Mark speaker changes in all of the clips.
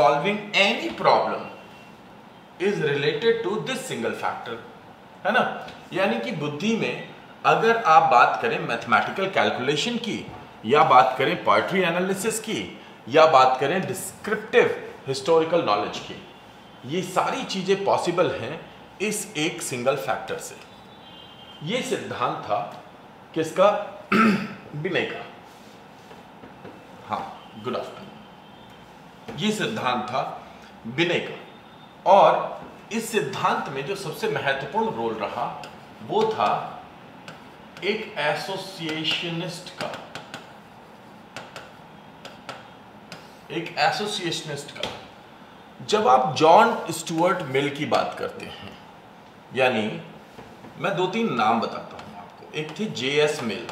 Speaker 1: solving any problem is related to this single factor. है ना? यानी कि बुद्धि में अगर आप बात करें मैथमेटिकल कैलकुलेशन की, या बात करें पोइट्री एनालिसिस की, या बात करें डिस्क्रिप्टिव हिस्टोरिकल नॉलेज की, ये सारी चीज़ें पॉसिबल हैं इस एक सिंगल फैक्टर से। ये सिद्धांत था किसका? विनय का। हाँ गुड आफ्टरनून ये सिद्धांत था विनय का। और इस सिद्धांत में जो सबसे महत्वपूर्ण रोल रहा, वो था एक एसोसिएशनिस्ट का। एक एसोसिएशनिस्ट का। जब आप जॉन स्टुअर्ट मिल की बात करते हैं, यानी मैं दो तीन नाम बताता हूँ आपको। एक थे जे एस मिल,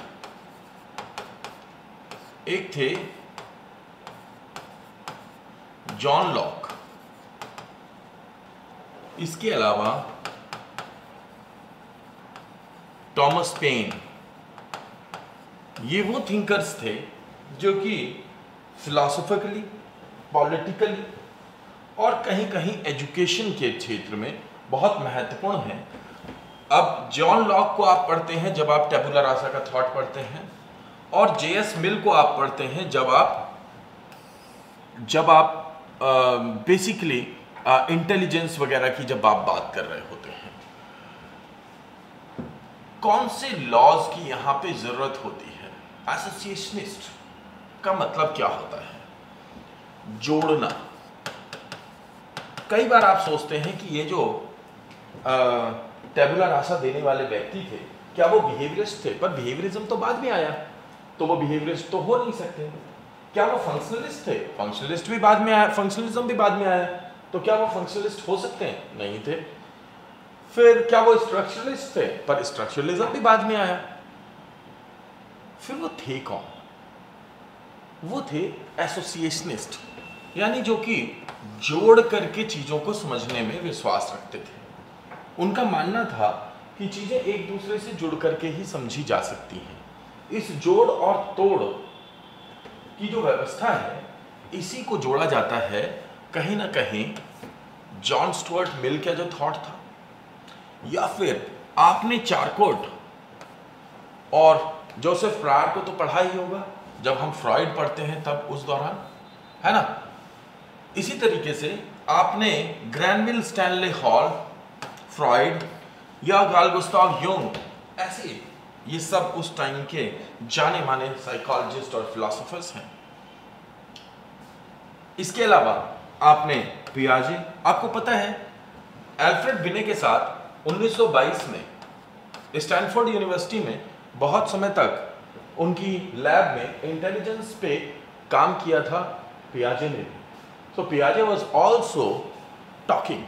Speaker 1: एक थे जॉन लॉक इसके अलावा टॉमस पेन ये वो थिंकर्स थे जो कि फिलोसफिकली पॉलिटिकली और कहीं कहीं एजुकेशन के क्षेत्र में बहुत महत्वपूर्ण हैं। अब जॉन लॉक को आप पढ़ते हैं जब आप टेबुला रासा का थॉट पढ़ते हैं और जे एस मिल को आप पढ़ते हैं जब आप जब आप बेसिकली इंटेलिजेंस वगैरह की जब आप बात कर रहे होते हैं, कौन से लॉज की यहाँ पे ज़रूरत होती है? एसोसिएशनिस्ट का मतलब क्या होता है? जोड़ना। कई बार आप सोचते हैं कि ये जो टेबुलर आशा देने वाले व्यक्ति थे, क्या वो बिहेवियरिस्ट थे? पर बिहेवियरिज्म तो बाद में आया। तो वो बिहेवियरिस्ट तो हो नहीं सकते। क्या वो फंक्शनलिस्ट थे? फंक्शनलिस्ट भी बाद में आया फंक्शनलिज्म भी बाद में आया। तो क्या वो फंक्शनलिस्ट हो सकते हैं? नहीं थे। फिर क्या वो स्ट्रक्चरलिस्ट थे? पर स्ट्रक्चरलिज्म भी बाद में आया। फिर वो थे कौन? वो थे एसोसिएशनिस्ट यानी जो कि जोड़ करके चीज़ों को समझने में विश्वास रखते थे। उनका मानना था कि चीज़ें एक दूसरे से जुड़ करके ही समझी जा सकती हैं। इस जोड़ और तोड़ की जो व्यवस्था है, इसी को जोड़ा जाता है कहीं ना कहीं जॉन स्टुअर्ट मिल का जो थॉट था। या फिर आपने चारकोट और जोसेफ फ्रायर को तो पढ़ा ही होगा, जब हम फ्रॉइड पढ़ते हैं तब उस दौरान, है ना? इसी तरीके से आपने ग्रैनविल स्टैनले हॉल फ्रॉइड या गाल गुस्ताव यूंग ऐसे ये सब उस टाइम के जाने माने साइकोलॉजिस्ट और फिलोसोफर्स हैं। इसके अलावा आपने पियाजे आपको पता है एल्फ्रेड बिने के साथ 1922 में स्टैनफोर्ड यूनिवर्सिटी में बहुत समय तक उनकी लैब में इंटेलिजेंस पे काम किया था पियाजे ने। So पियाजे was also talking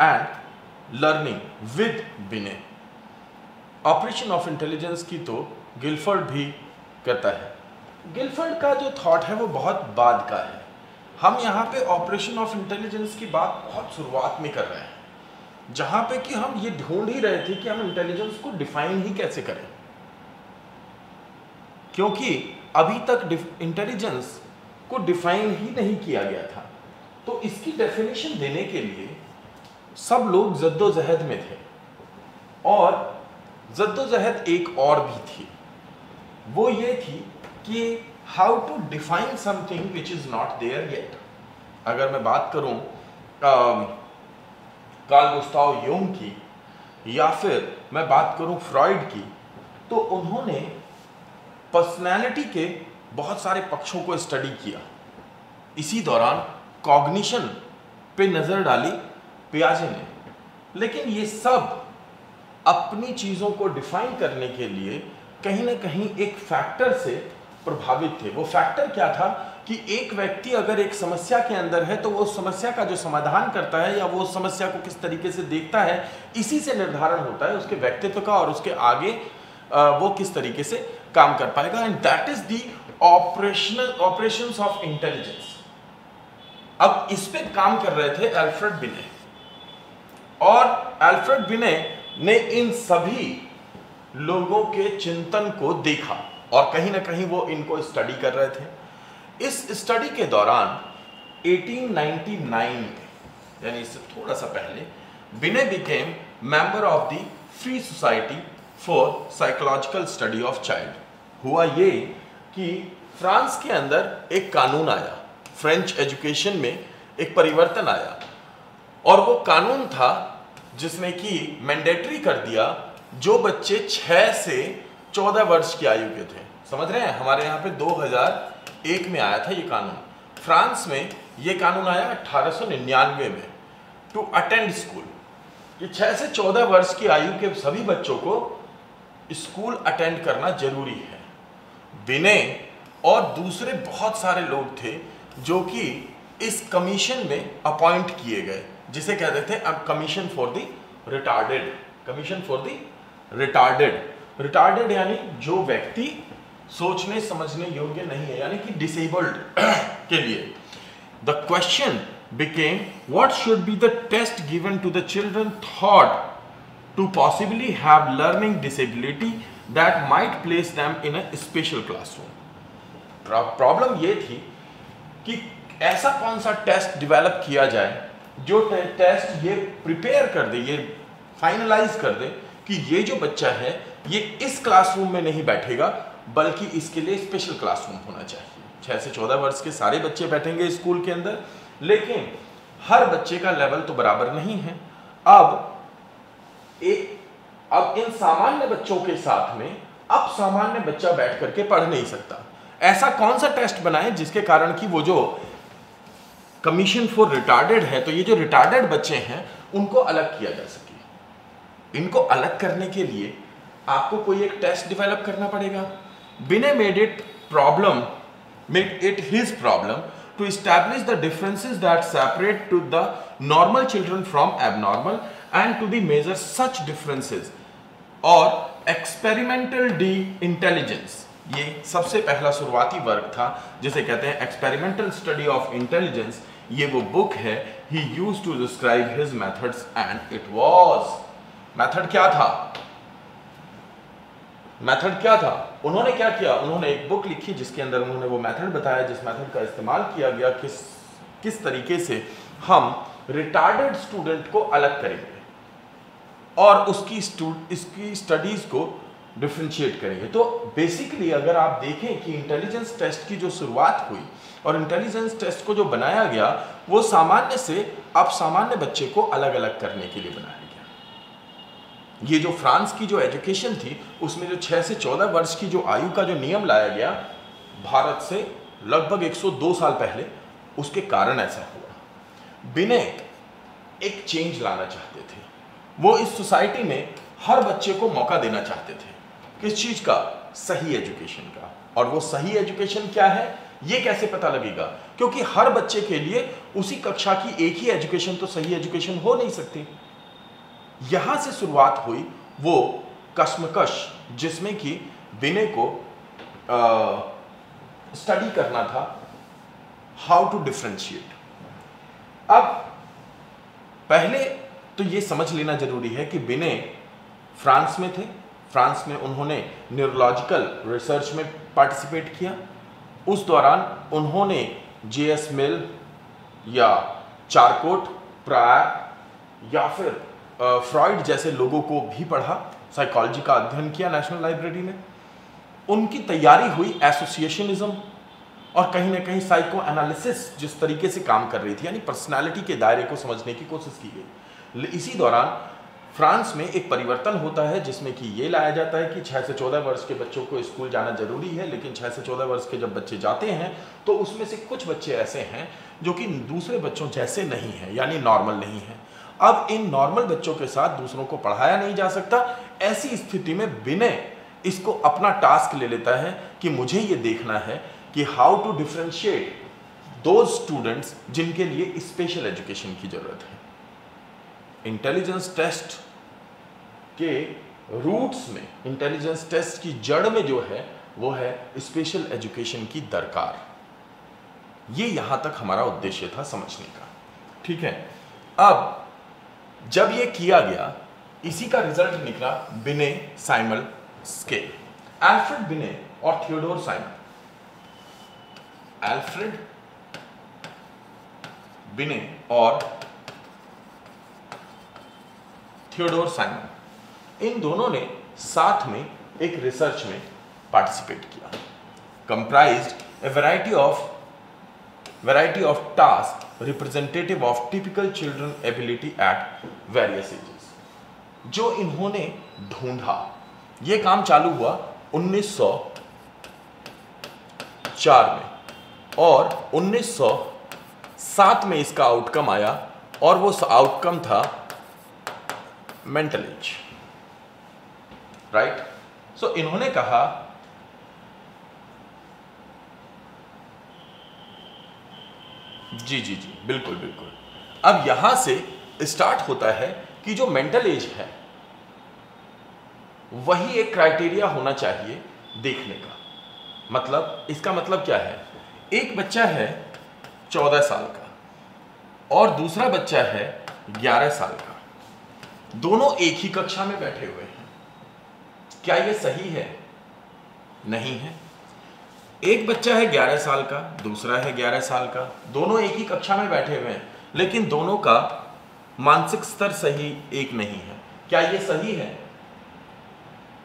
Speaker 1: and learning with Binet operation of intelligence की तो गिलफर्ड भी करता है। गिलफर्ड का जो थॉट है वो बहुत बाद का है। हम यहाँ पे ऑपरेशन ऑफ़ इंटेलिजेंस की बात बहुत शुरुआत में कर रहे हैं, जहाँ पे कि हम ये ढूंढ ही रहे थे कि हम इंटेलिजेंस को डिफाइन ही कैसे करें। क्योंकि अभी तक इंटेलिजेंस को डिफाइन ही नहीं किया गया था। तो इसकी डेफिनेशन देने के लिए सब लोग जद्दोजहद में थे। और जद्दोजहद एक और भी थी। वो ये थी कि how to define something which is not there yet अगर मैं बात करूँ कार्ल गुस्ताव यूंग की, या फिर मैं बात करूँ फ्रॉइड की तो उन्होंने पर्सनैलिटी के बहुत सारे पक्षों को स्टडी किया। इसी दौरान कॉग्निशन पे नज़र डाली पियाजे ने। लेकिन ये सब अपनी चीज़ों को डिफाइन करने के लिए कहीं ना कहीं एक फैक्टर से प्रभावित थे। वो फैक्टर क्या था कि एक व्यक्ति अगर एक समस्या के अंदर है तो वो समस्या का जो समाधान करता है या वो समस्या को किस तरीके से देखता है, इसी से निर्धारण होता है उसके व्यक्तित्व का और उसके आगे वो किस तरीके से काम कर पाएगा। And that is the operational operation of intelligence अब इस पे काम कर रहे थे एल्फ्रेड बिने और एल्फ्रेड बिने ने इन सभी लोगों के चिंतन को देखा और कहीं ना कहीं वो इनको स्टडी कर रहे थे। इस स्टडी के दौरान 1899 में, यानी इससे थोड़ा सा पहले विनय became member of the free society for psychological study of child हुआ ये कि फ्रांस के अंदर एक कानून आया फ्रेंच एजुकेशन में एक परिवर्तन आया और वो कानून था जिसने कि मैंडेटरी कर दिया जो बच्चे 6 से 14 वर्ष की आयु के थे। समझ रहे हैं? हमारे यहाँ पे 2001 में आया था ये कानून। फ्रांस में ये कानून आया अठारह सौ निन्यानवे में टू अटेंड स्कूल कि 6 से 14 वर्ष की आयु के सभी बच्चों को स्कूल अटेंड करना ज़रूरी है। विनय और दूसरे बहुत सारे लोग थे जो कि इस कमीशन में अपॉइंट किए गए। जिसे कहते थे अब commission for the retarded commission for the retarded retarded यानी जो व्यक्ति सोचने, समझने योग्य नहीं है, यानी कि डिसेबल्ड के लिए। The question became what should be the test given to the children thought to possibly have learning disability that might place them in a special classroom problem ये थी कि ऐसा कौन सा टेस्ट डेवलप किया जाए जो टेस्ट ये प्रिपेयर कर दे, ये फाइनलाइज कर दे कि ये जो बच्चा है, ये इस क्लासरूम में नहीं बैठेगा, बल्कि इसके लिए स्पेशल क्लासरूम होना चाहिए। छः से चौदह वर्ष के सारे बच्चे बैठेंगे स्कूल के अंदर, लेकिन हर बच्चे का लेवल तो बराबर नहीं है। अब एक अब इन सामान्य बच्चों के साथ में, अब सामान्य बच्चा बैठ करके पढ़ नहीं सकता। ऐसा कौन सा टेस्ट बनाए जिसके कारण कि वो जो कमीशन फॉर रिटार्डेड है तो ये जो रिटार्डेड बच्चे हैं, उनको अलग किया जा सके। इनको अलग करने के लिए आपको कोई एक टेस्ट डिवेलप करना पड़ेगा। Binet made it problem made it his problem to establish the differences that separate to the normal children from abnormal and to the major such differences और एक्सपेरिमेंटल डी इंटेलिजेंस ये सबसे पहला शुरुआती work था, जिसे कहते हैं एक्सपेरिमेंटल स्टडी ऑफ़ इंटेलिजेंस ये वो बुक है he used to describe his methods and it was method क्या था? मेथड क्या था? उन्होंने क्या किया? उन्होंने एक बुक लिखी जिसके अंदर उन्होंने वो मेथड बताया, जिस मेथड का इस्तेमाल किया गया, किस किस तरीके से हम रिटार्डेड स्टूडेंट को अलग करेंगे। और उसकी इसकी स्टडीज़ को डिफ्रेंशिएट करेंगे। तो बेसिकली अगर आप देखें कि इंटेलिजेंस टेस्ट की जो शुरुआत हुई और इंटेलिजेंस टेस्ट को जो बनाया गया, वो सामान्य से अब सामान्य बच्चे को अलग अलग करने के लिए बनाया गया। ये जो फ्रांस की जो एजुकेशन थी, उसमें जो 6 से 14 वर्ष की जो आयु का जो नियम लाया गया, भारत से लगभग 102 साल पहले, उसके कारण ऐसा हुआ। बिने एक चेंज लाना चाहते थे। वो इस सोसाइटी में हर बच्चे को मौका देना चाहते थे। किस चीज़ का? सही एजुकेशन का। और वो सही एजुकेशन क्या है? ये कैसे पता लगेगा? क्योंकि हर बच्चे के लिए उसी कक्षा की एक ही एजुकेशन तो सही एजुकेशन हो नहीं सकती। यहाँ से शुरुआत हुई वो कश्मकश, जिसमें कि विनय को स्टडी करना था हाउ टू डिफ्रेंशिएट अब पहले तो ये समझ लेना ज़रूरी है कि विनय फ्रांस में थे फ्रांस में उन्होंने न्यूरोलॉजिकल रिसर्च में पार्टिसिपेट किया। उस दौरान उन्होंने जे एस मिल या चारकोट, प्राय या फिर फ्रॉइड जैसे लोगों को भी पढ़ा। साइकोलॉजी का अध्ययन किया नेशनल लाइब्रेरी में उनकी तैयारी हुई एसोसिएशनिज्म और कहीं ना कहीं साइको एनालिसिस जिस तरीके से काम कर रही थी, यानी पर्सनालिटी के दायरे को समझने की कोशिश की गई। इसी दौरान फ्रांस में एक परिवर्तन होता है, जिसमें कि ये लाया जाता है कि छः से चौदह वर्ष के बच्चों को स्कूल जाना ज़रूरी है, लेकिन छः से चौदह वर्ष के जब बच्चे जाते हैं तो उसमें से कुछ बच्चे ऐसे हैं, जो कि दूसरे बच्चों जैसे नहीं हैं, यानी नॉर्मल नहीं हैं। अब इन नॉर्मल बच्चों के साथ दूसरों को पढ़ाया नहीं जा सकता। ऐसी स्थिति में विनय इसको अपना टास्क ले लेता है कि मुझे ये देखना है कि हाउ टू डिफ्रेंशिएट दो स्टूडेंट्स जिनके लिए स्पेशल एजुकेशन की ज़रूरत है। इंटेलिजेंस टेस्ट के रूट्स में इंटेलिजेंस टेस्ट की जड़ में जो है, वो है स्पेशल एजुकेशन की दरकार। ये यहाँ तक हमारा उद्देश्य था समझने का। ठीक है? अब, जब ये किया गया, इसी का रिज़ल्ट निकला बिने साइमल स्केल। एल्फ्रेड बिने और थियोडोर साइमल एल्फ्रेड बिने और थियोडोर साइमन इन दोनों ने साथ में एक रिसर्च में पार्टिसिपेट किया। Comprise a variety of variety of task representative of typical children ability at various ages जो इन्होंने ढूंढा। ये काम चालू हुआ 1904 में। और 1907 में इसका आउटकम आया और वो आउटकम था मेंटल एज राइट सो इन्होंने कहा, जी जी जी, बिल्कुल बिल्कुल। अब यहाँ से स्टार्ट होता है कि जो मेंटल एज है, वही एक क्राइटेरिया होना चाहिए देखने का। मतलब इसका मतलब क्या है? एक बच्चा है चौदह साल का और दूसरा बच्चा है ग्यारह साल का। दोनों एक ही कक्षा में बैठे हुए हैं। क्या यह सही है? नहीं है। एक बच्चा है ग्यारह साल का, दूसरा है ग्यारह साल का, दोनों एक ही कक्षा में बैठे हुए हैं, लेकिन दोनों का मानसिक स्तर सही एक नहीं है। क्या यह सही है?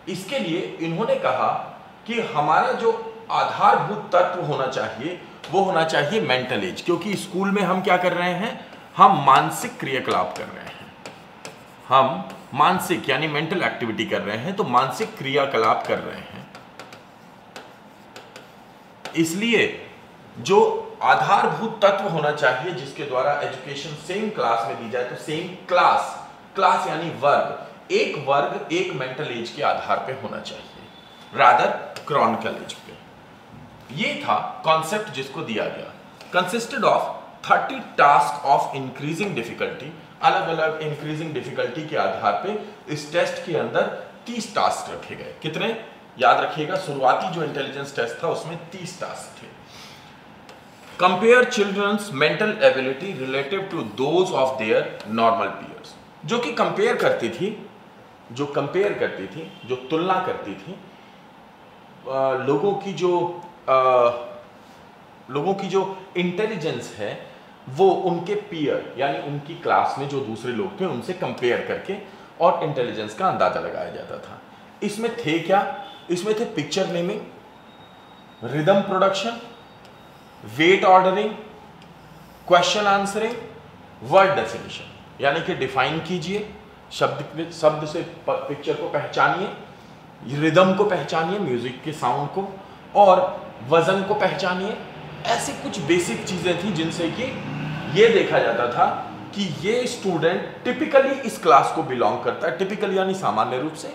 Speaker 1: इसके लिए इन्होंने कहा कि हमारा जो आधारभूत तत्व होना चाहिए, वो होना चाहिए मेंटल एज क्योंकि स्कूल में हम क्या कर रहे हैं? हम मानसिक क्रियाकलाप कर रहे हैं। हम मानसिक, यानी मेंटल एक्टिविटी कर रहे हैं तो मानसिक क्रियाकलाप कर रहे हैं। इसलिए जो आधारभूत तत्व होना चाहिए जिसके द्वारा एजुकेशन सेम क्लास में दी जाए तो सेम क्लास क्लास यानी वर्ग, एक वर्ग, एक मेंटल एज के आधार पे होना चाहिए रादर क्रॉनिकल एज पे। ये था कॉन्सेप्ट जिसको दिया गया। Consisted of 30 task of increasing difficulty अलग अलग इंक्रीजिंग डिफिकल्टी के आधार पे इस टेस्ट के अंदर 30 टास्क रखे गए। कितने? याद रखिएगा शुरुआती जो इंटेलिजेंस टेस्ट था उसमें 30 टास्क थे। Compare children's mental ability relative to those of their normal peers जो कि कंपेयर करती थी जो कंपेयर करती थी जो तुलना करती थी आ, लोगों की जो आ, लोगों की जो इंटेलिजेंस है वो उनके पीयर यानी उनकी क्लास में जो दूसरे लोग थे, उनसे कंपेयर करके और इंटेलिजेंस का अंदाज़ा लगाया जाता था। इसमें थे क्या? इसमें थे picture naming rhythm production weight ordering question answering word definition यानी कि डिफाइन कीजिए, शब्द शब्द से पिक्चर को पहचानिए रिदम को पहचानिए म्यूज़िक के साउंड को, और वज़न को पहचानिए। ऐसी कुछ बेसिक चीज़ें थी जिनसे कि ये देखा जाता था कि ये स्टूडेंट टिपिकली इस क्लास को बिलोंग करता है टिपिकली यानी सामान्य रूप से।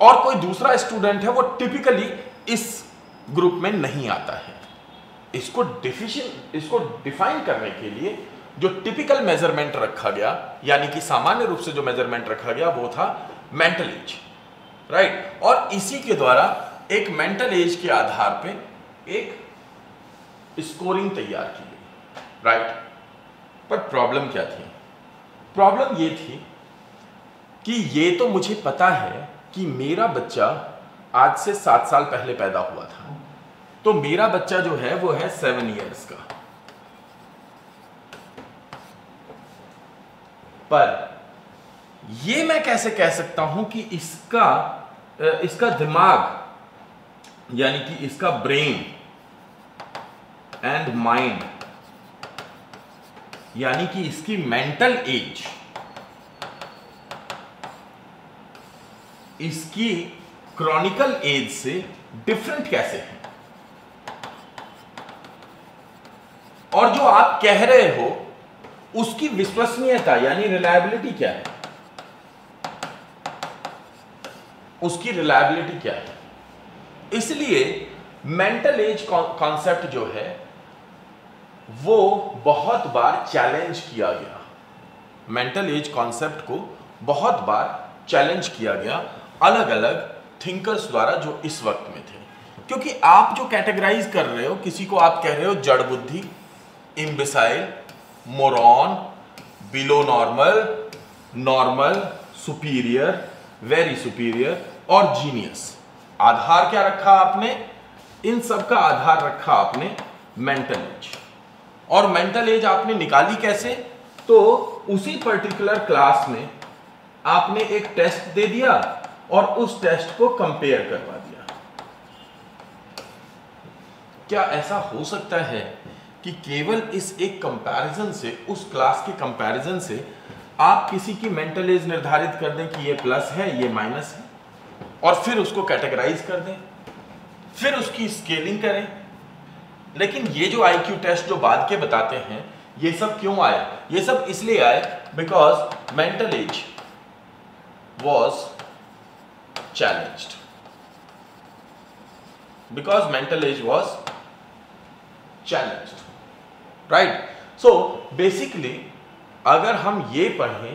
Speaker 1: और कोई दूसरा स्टूडेंट है, वो टिपिकली इस ग्रुप में नहीं आता है। इसको डिफिशन इसको डिफाइन करने के लिए जो टिपिकल मेज़रमेंट रखा गया, यानी कि सामान्य रूप से जो मेज़रमेंट रखा गया, वो था मेंटल एज राइट और इसी के द्वारा एक मेंटल एज के आधार पे एक स्कोरिंग तैयार की गई राइट पर प्रॉब्लम क्या थी? प्रॉब्लम ये थी कि ये तो मुझे पता है कि मेरा बच्चा आज से सात साल पहले पैदा हुआ था। तो मेरा बच्चा जो है, वो है सेवन ईयर्स का। पर ये मैं कैसे कह सकता हूँ कि इसका इसका दिमाग, यानी कि इसका ब्रेन एंड माइंड यानी कि इसकी मेंटल एज इसकी क्रॉनिकल एज से डिफरेंट कैसे है? और जो आप कह रहे हो, उसकी विश्वसनीयता यानी रिलायबिलिटी क्या है? उसकी रिलायबिलिटी क्या है? इसलिए मेंटल एज कॉन्सेप्ट जो है वो बहुत बार चैलेंज किया गया। मेंटल एज कॉन्सेप्ट को बहुत बार चैलेंज किया गया अलग अलग थिंकर्स द्वारा जो इस वक्त में थे। क्योंकि आप जो कैटेगराइज कर रहे हो, किसी को आप कह रहे हो जड़ बुद्धि imbecile moron below normal normal superior very superior और जीनियस आधार क्या रखा आपने? इन सब का आधार रखा आपने मेंटल एज और मेंटल एज आपने निकाली कैसे? तो उसी पर्टिकुलर क्लास में आपने एक टेस्ट दे दिया और उस टेस्ट को कंपेयर करवा दिया। क्या ऐसा हो सकता है कि केवल इस एक कंपैरिजन से, उस क्लास के कंपैरिजन से आप किसी की मेंटल एज निर्धारित कर दें कि ये प्लस है, ये माइनस है, और फिर उसको कैटेगराइज कर दें, फिर उसकी स्केलिंग करें लेकिन ये जो आईक्यू टेस्ट जो बाद के बताते हैं, ये सब क्यों आया ये सब इसलिए आए because mental age was challenged. Because mental age was challenged. Right? So, basically, अगर हम ये पढ़ें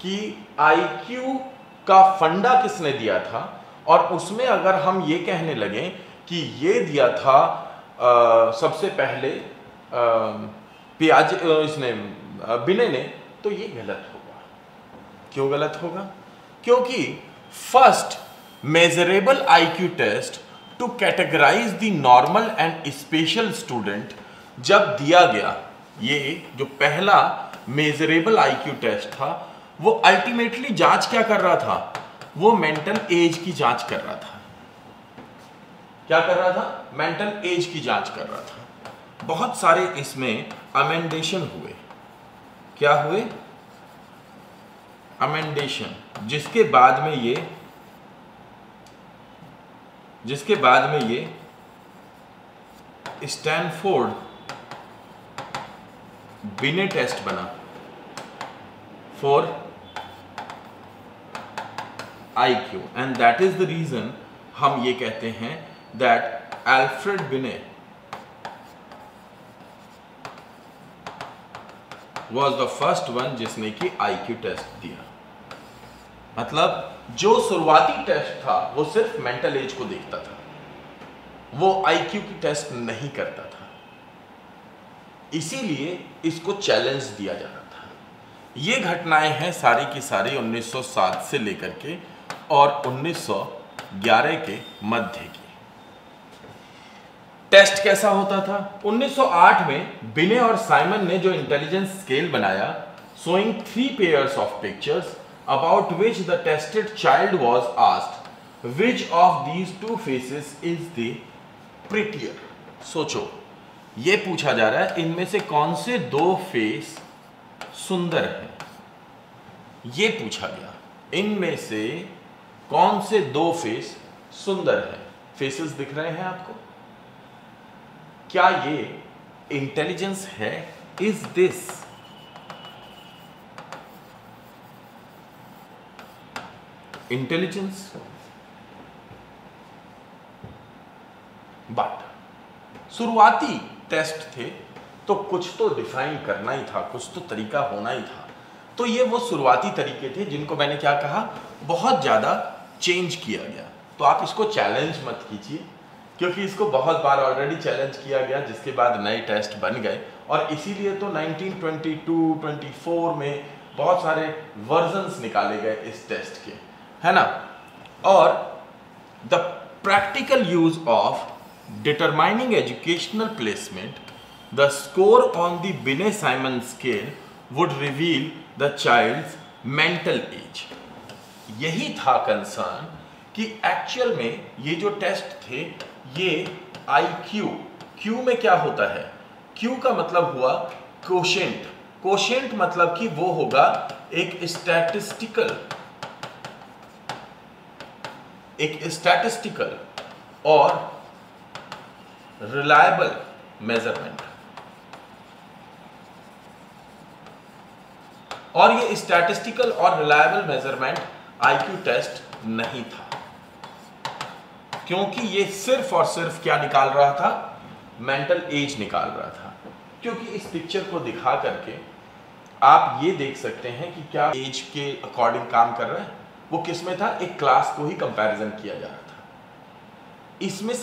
Speaker 1: कि IQ का फंडा किसने दिया था, और उसमें अगर हम ये कहने लगे कि ये दिया था सबसे पहले प्याज इसने बिने ने तो ये गलत होगा। क्यों गलत होगा? क्योंकि first measurable IQ test to categorize the normal and special student जब दिया गया, ये जो पहला मेजरेबल आईक्यू टेस्ट था, वो अल्टीमेटली जाँच क्या कर रहा था? वो मेंटल एज की जाँच कर रहा था। क्या कर रहा था? मेंटल एज की जाँच कर रहा था। बहुत सारे इसमें अमेंडेशन हुए। क्या हुए? अमेंडेशन जिसके बाद में ये, जिसके बाद में ये स्टैनफोर्ड बिने टेस्ट बना। For I Q and that is the reason हम ये कहते हैं that Alfred Binet was the first one जिसने कि आई क्यू टेस्ट दिया। मतलब जो शुरुआती टेस्ट था, वो सिर्फ़ मेंटल एज को देखता था। वो आईक्यू की टेस्ट नहीं करता था। इसीलिए इसको चैलेंज दिया जा रहा था। ये घटनाएँ हैं सारी की सारी 1907 से लेकर के और 1911 के मध्य की। टेस्ट कैसा होता था? 1908 में बिने और साइमन ने जो इंटेलिजेंस स्केल बनाया showing three pairs of pictures about which the tested child was asked, which of these two faces is the prettier? सोचो, ये पूछा जा रहा है, इनमें से कौन से दो फेस सुंदर हैं? ये पूछा गया, इनमें से कौन से दो फेस सुंदर हैं? फेसेस दिख रहे हैं आपको? क्या ये इंटेलिजेंस है? इज़ दिस इंटेलिजेंस बट शुरुआती टेस्ट थे तो कुछ तो डिफाइन करना ही था, कुछ तो तरीका होना ही था। तो ये वो शुरुआती तरीके थे जिनको मैंने क्या कहा? बहुत ज़्यादा चेंज किया गया। तो आप इसको चैलेंज मत कीजिए। क्योंकि इसको बहुत बार ऑलरेडी चैलेंज किया गया जिसके बाद नए टेस्ट बन गए। और इसीलिए तो 1922, 24 में बहुत सारे वर्जन्स निकाले गए इस टेस्ट के। है ना? और the practical use of determining educational placement the score on the Binet Simon scale would reveal the child mental age यही था कंसर्न कि एक्चुअल में ये जो टेस्ट थे ये आई क्यू क्यू में क्या होता है? क्यू का मतलब हुआ कोशेंट कोशेंट मतलब कि वो होगा एक स्टैटिस्टिकल एक स्टैटिस्टिकल और रिलायबल मेज़रमेंट और ये स्टैटिस्टिकल और रिलायबल मेज़रमेंट आईक्यू टेस्ट नहीं था। क्योंकि ये सिर्फ़ और सिर्फ़ क्या निकाल रहा था? मेंटल एज निकाल रहा था। क्योंकि इस पिक्चर को दिखा करके आप ये देख सकते हैं कि क्या एज के अकॉर्डिंग काम कर रहा है। वो किसमें था? एक क्लास को ही कंपैरिजन किया जा रहा था। इसमें